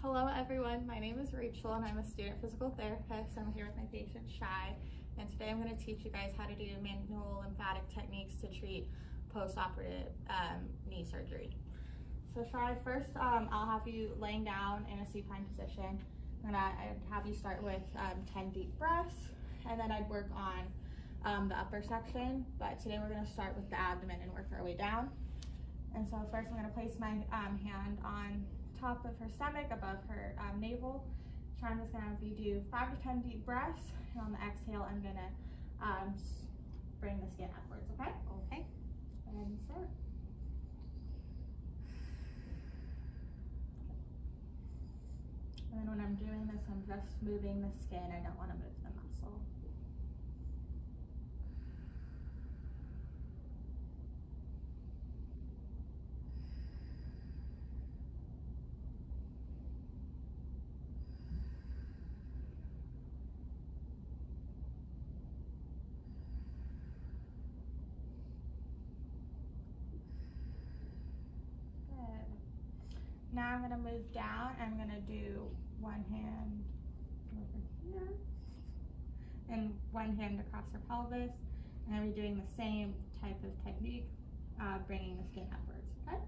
Hello everyone, my name is Rachel and I'm a student physical therapist. I'm here with my patient Shy and today I'm going to teach you guys how to do manual lymphatic techniques to treat post-operative um, knee surgery. So Shy, first um, I'll have you laying down in a supine position. I'm going to have you start with um, 10 deep breaths and then I'd work on um, the upper section but today we're going to start with the abdomen and work our way down. And so first I'm going to place my um, hand on top of her stomach, above her um, navel. Sean is gonna have you do five to 10 deep breaths. And on the exhale, I'm gonna um, bring the skin upwards, okay? Okay. And start. And then when I'm doing this, I'm just moving the skin. I don't wanna move the muscle. Now I'm gonna move down. I'm gonna do one hand over here and one hand across her pelvis. And be doing the same type of technique, uh, bringing the skin upwards, okay?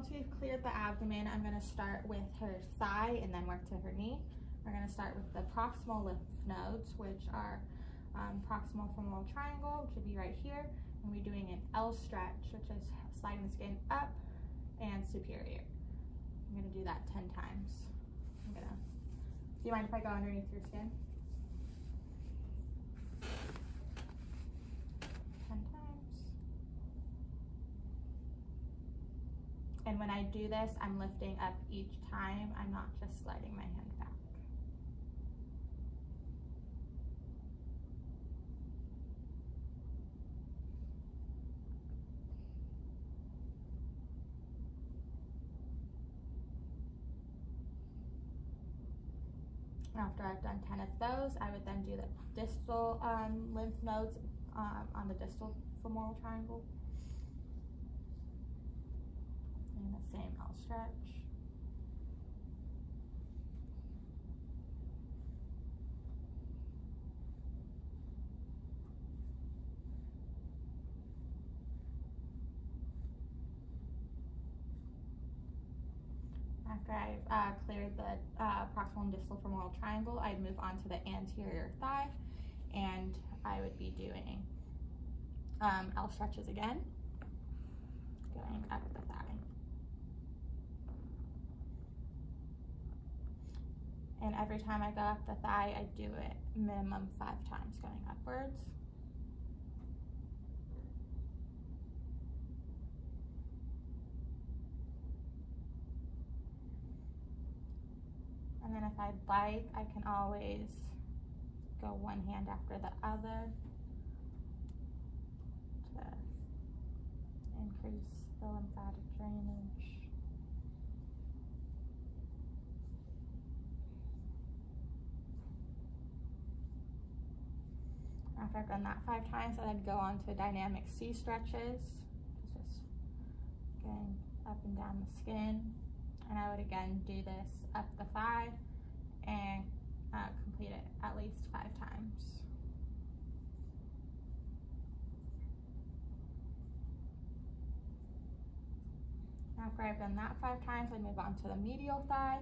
Once we've cleared the abdomen, I'm gonna start with her thigh and then work to her knee. We're gonna start with the proximal lymph nodes, which are um, proximal femoral triangle, which would be right here. And we're doing an L stretch, which is sliding the skin up and superior. I'm gonna do that 10 times. I'm gonna, do you mind if I go underneath your skin? And when I do this, I'm lifting up each time. I'm not just sliding my hand back. After I've done 10 of those, I would then do the distal um, lymph nodes um, on the distal femoral triangle. The same L stretch. After I've uh, cleared the uh, proximal and distal femoral triangle, I'd move on to the anterior thigh and I would be doing um, L stretches again, going up And every time I go up the thigh, I do it minimum five times going upwards. And then if I'd like, I can always go one hand after the other to increase the lymphatic drainage. After I've done that five times, I'd go on to dynamic C stretches. Just going up and down the skin. And I would again do this up the thigh and uh, complete it at least five times. After I've done that five times, I move on to the medial thigh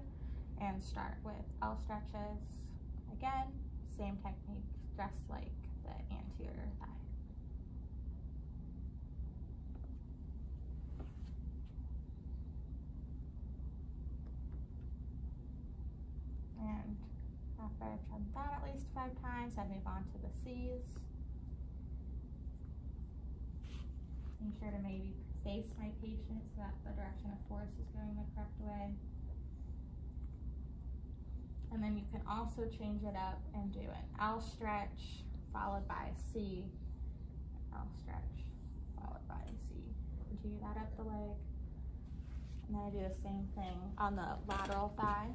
and start with L stretches. Again, same technique, just like the anterior thigh. And after I've done that at least five times, I move on to the C's. Make sure to maybe face my patient so that the direction of force is going the correct way. And then you can also change it up and do an L stretch followed by C. L stretch followed by C. Continue that up the leg. And then I do the same thing on the lateral thigh.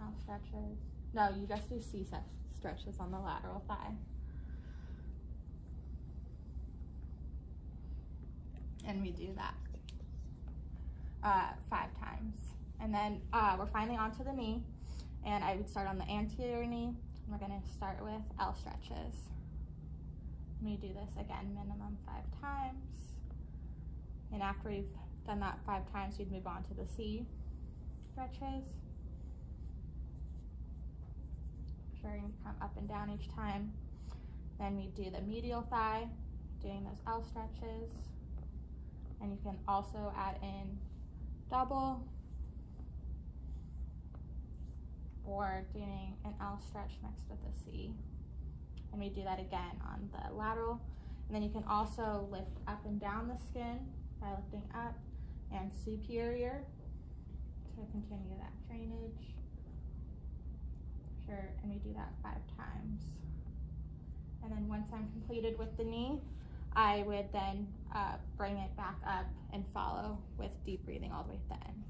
L stretches. No, you just do C stretches on the lateral thigh. And we do that uh, five times. And then uh, we're finally onto the knee. And I would start on the anterior knee. We're gonna start with L stretches. We do this again, minimum five times. And after we've done that five times, we'd move on to the C stretches. Sure, you come up and down each time. Then we do the medial thigh, doing those L stretches. And you can also add in double or doing an L stretch next with a C. And we do that again on the lateral. And then you can also lift up and down the skin by lifting up and superior to continue that drainage. Sure, and we do that five times. And then once I'm completed with the knee, I would then uh, bring it back up and follow with deep breathing all the way to the end.